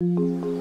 Música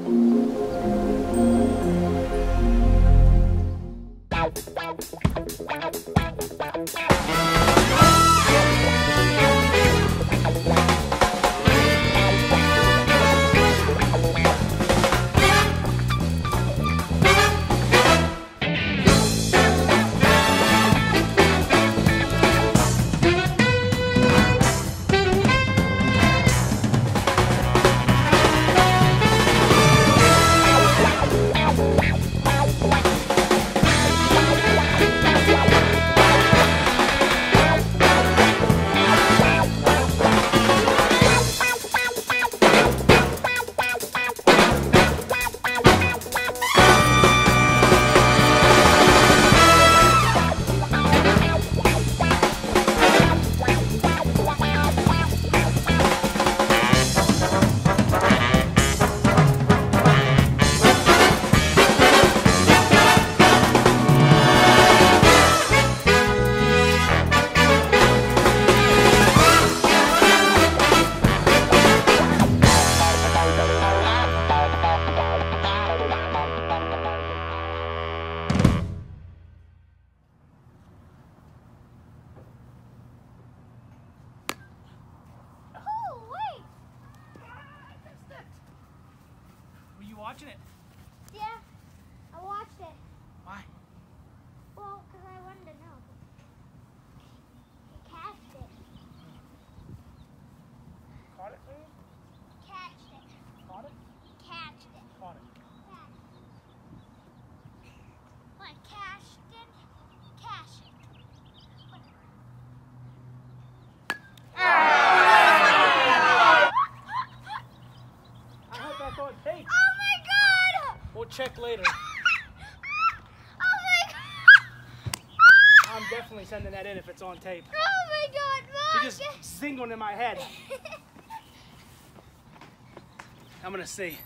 watching it. Yeah. later. oh I'm definitely sending that in if it's on tape. Oh my god, Mom! She just singing in my head. I'm gonna see.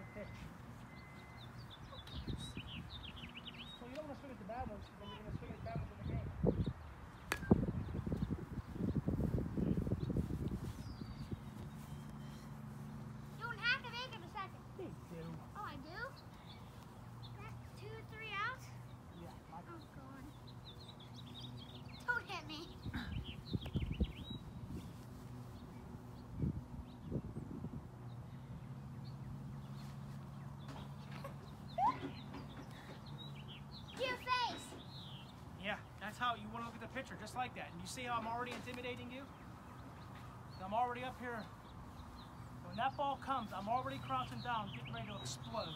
bad pitch. out, you want to look at the picture just like that. And you see how I'm already intimidating you? I'm already up here. When that ball comes, I'm already crouching down, getting ready to explode.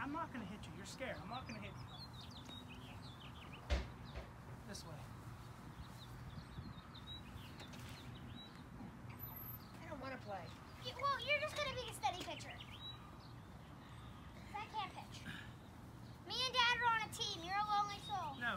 I'm not going to hit you. You're scared. I'm not going to hit you. This way.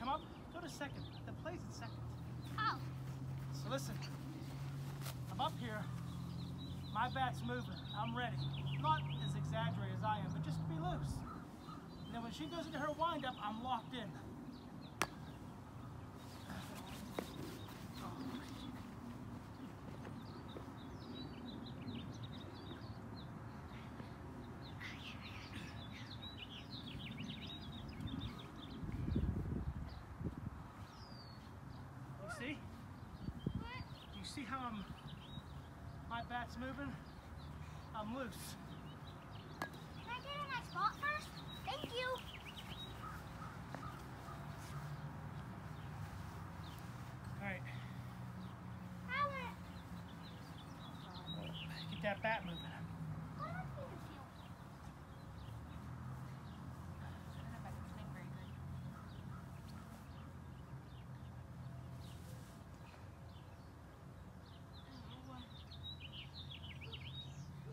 come up, go to second. The play's at second. How? So listen, I'm up here. My bat's moving. I'm ready. Not as exaggerated as I am, but just to be loose. And then when she goes into her windup, I'm locked in. See how I'm my bat's moving? I'm loose. Can I get in that spot first? Thank you. Alright, I want get that bat moving. What am I feeling feel? I don't know if I can swing very good.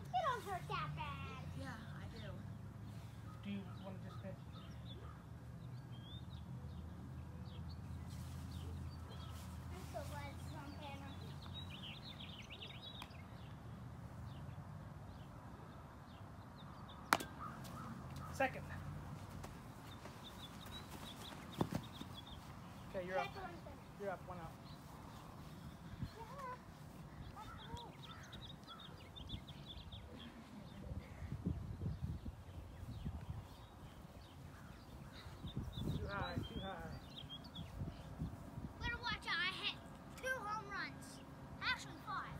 It don't hurt that bad. Yeah, I do. Do you want to just pitch? I'm so glad it's on camera. Second. Okay, you're up. That's what I'm saying. You're up. One out. Yeah. That's cool. Too high. Too high. Better watch out. I hit two home runs. Actually, five.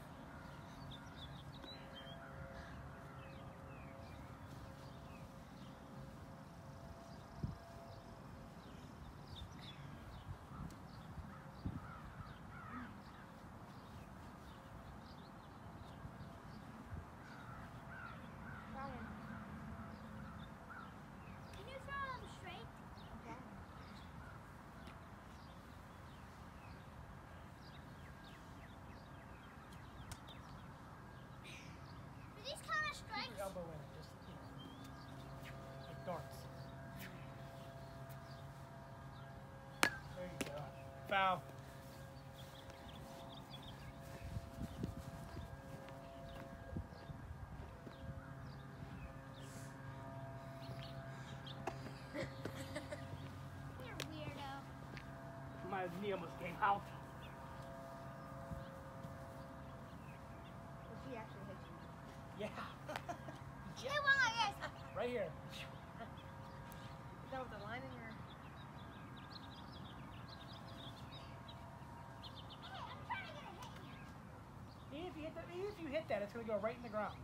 Trying. Can you throw them straight? Okay. Do these count as Keep strikes? your elbow in it. Just you know, like darts. There you go. Foul. You're a weirdo. Almost came out. Well, she actually hit you. Yeah. They went like this. right here. Is that with the line in your? Hey, I'm trying to get a hit here. If you hit that, if you hit that, it's gonna go right in the ground.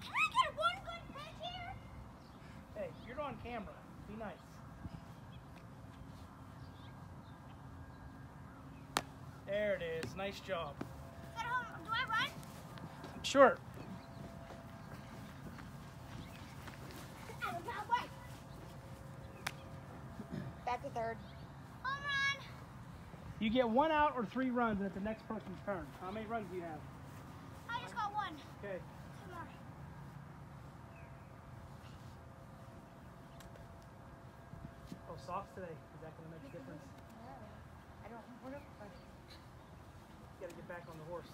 Can I get one good pitch here? Hey, you're on camera. Be nice. There it is. Nice job. Is that home? Do I run? Sure. Out of that way. Back to third. Home run. You get one out or three runs, and it's the next person's turn. How many runs do you have? I just got one. Okay. Two more. Oh, socks today. Is that going to make a difference? No. I don't We're want to. You got to get back on the horse.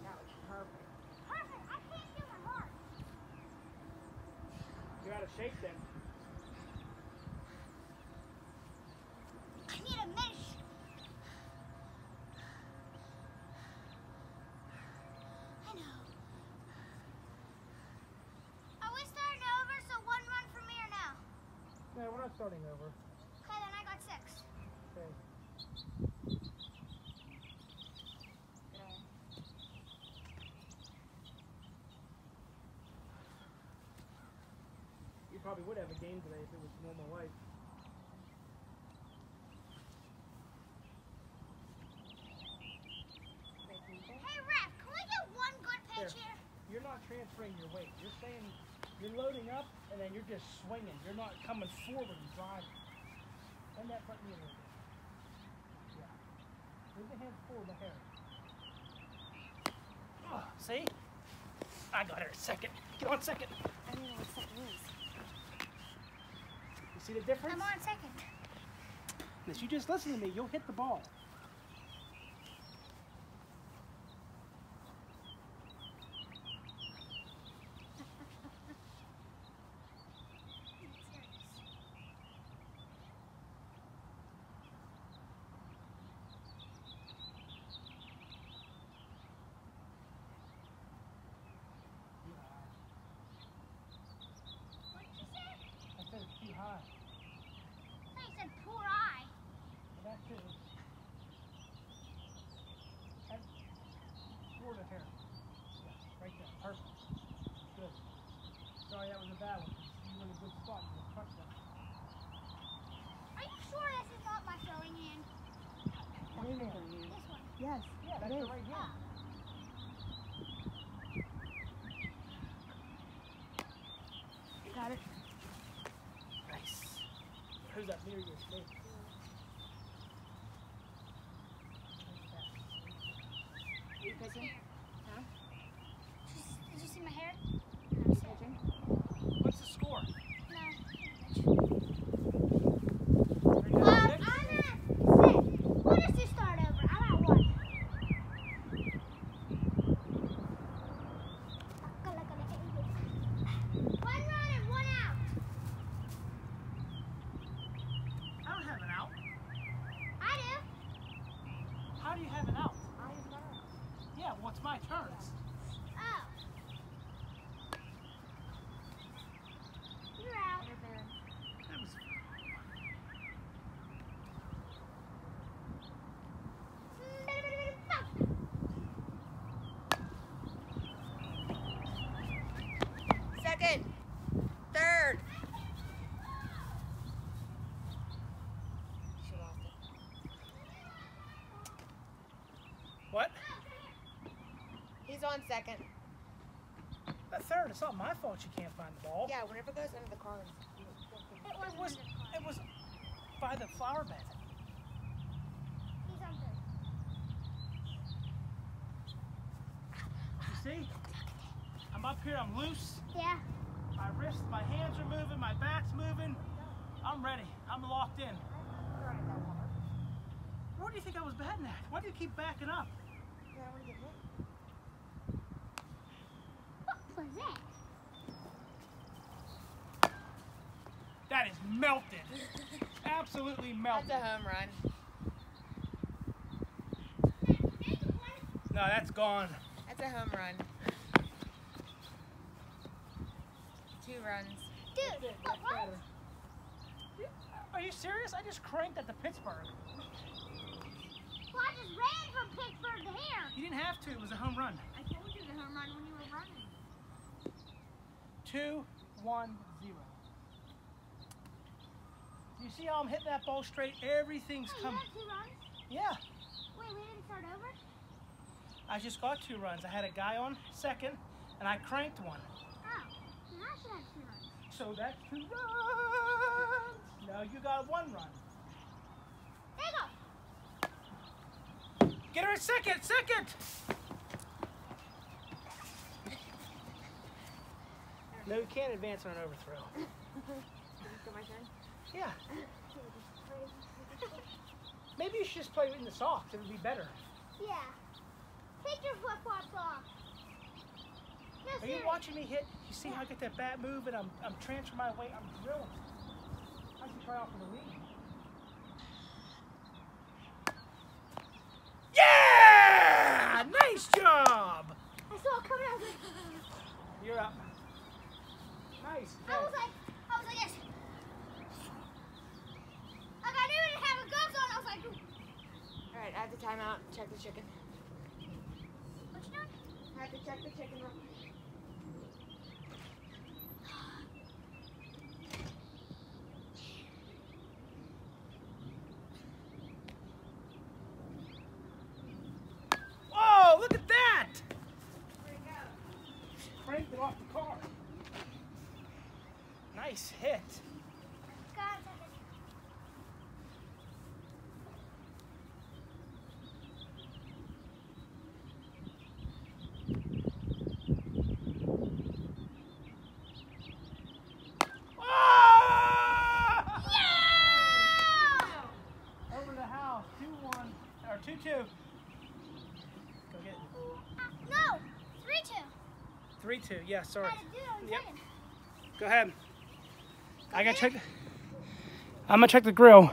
That was perfect. Perfect. I can't do my heart. You're out of shape then. Not starting over. Okay, then I got six. Okay. You probably would have a game today if it was normal life. Hey, ref, can we get one good pitch There. here? You're not transferring your weight. You're staying, you're loading up, and then you're just swinging. You're not coming forward and driving. Bend that front knee a little bit. Yeah. Move the hands forward, the hair. Oh, see? I got her second. Get on second. I don't know what second is. You see the difference? I'm on second. If you just listen to me, you'll hit the ball. What did you say? I said it's too high. They said poor eye. That too. That sort of hair. Yeah, right there. Perfect. Good. Sorry, that was a bad one. You were in a good spot. You were crushed that. Are you sure this is not my throwing hand? What is it? This one. Yes. Yeah, that's it the is. right hand. Got it. Nice. Who's that near your face? Are you pitching? Huh? Did you see my hair? Pitching? What's the score? No. Right Um, now, I'm six? at six. We'll just do start over. I'm at one. One run and one out. I don't have an out. I do. How do you have an out? I am not. Yeah, well, it's my turns. Oh. You're out. Interference. That was Second. Third. She lost it. what? He's on second. A third. It's not my fault you can't find the ball. Yeah, whenever it goes under the cards. It was. It was by the flower bed. He's on third. You see? I'm up here. I'm loose. Yeah. My wrists, my hands are moving. My back's moving. I'm ready. I'm locked in. Where do you think I was batting at? Why do you keep backing up? Yeah, I want to get hit. What was that? That is melted. Absolutely melted. That's a home run. No, that's gone. That's a home run. Two runs. Dude, what, what? Are you serious? I just cranked at the Pittsburgh. Well, I just ran from Pittsburgh to here. You didn't have to. It was a home run. I told you the home run when you were running. Two, one, zero. You see how I'm hitting that ball straight? Everything's Oh, you coming. had two runs? Yeah, Wait, we didn't start over? I just got two runs. I had a guy on second, and I cranked one. Oh, then I should have two runs. So that's two runs. Now you got one run. There you go. Get her a second, second. No, you can't advance on an overthrow. My turn? Yeah, maybe you should just play in the socks. It would be better. Yeah. Take your flip flops off. No, Are you watching me hit? You see how I get that bat moving? I'm, I'm transferring my weight. I'm drilling. I should try out for the lead. Yeah! Nice job! I saw it coming. You're up. Nice. I was like, I was like this. Like I knew it didn't have a gloves on. I was like, All right, I have to time out. Check the chicken. what you doing? I have to check the chicken. real quick. Whoa, look at that! Where'd it go? Cranked it off the car. Nice hit. God, second. two two. Go get it. Uh, no, three two. Three two. Yeah, sorry. Had to do it on Yep. Go ahead. I gotta check. I'm gonna check the grill.